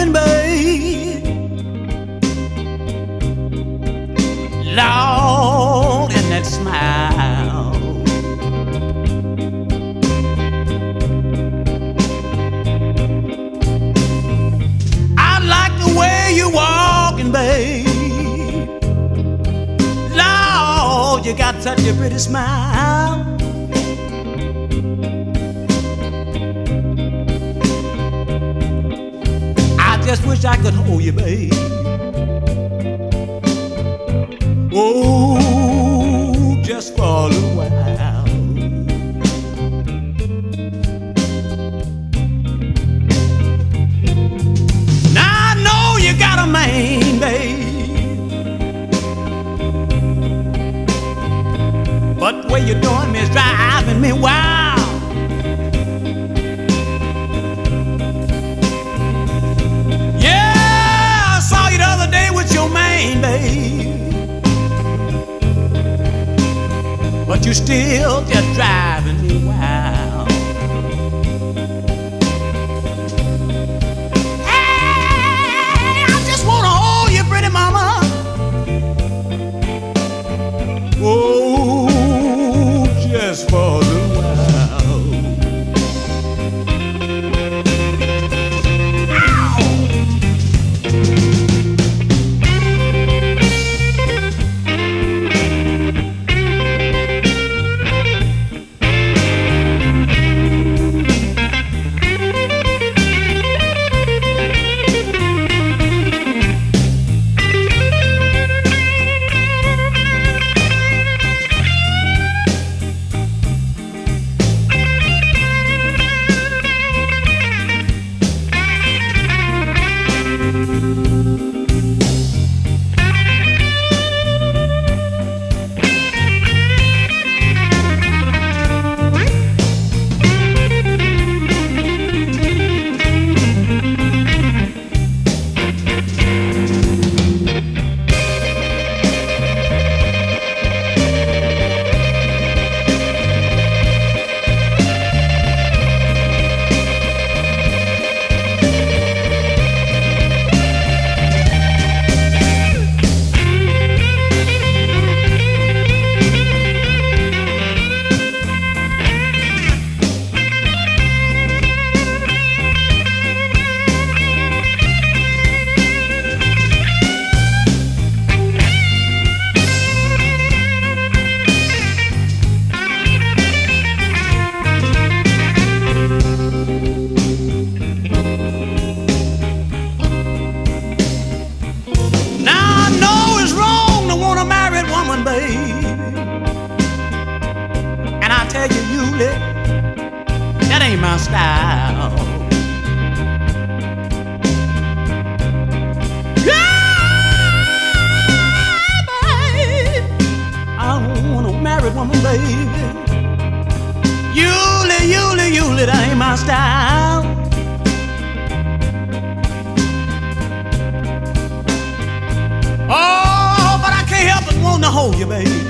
can be Lord in that smile. I like the way you walking, babe Lord, you got such a pretty smile. Just wish I could hold you, babe. Oh, just for a little while. Now I know you got a man, babe. But way you're doing is driving me wild. You still just driving tell you, Yulie, that ain't my style. Yeah, babe. I don't want a married woman, baby. Yulie, Yulie, Yulie, that ain't my style. Oh, but I can't help but want to hold you, baby.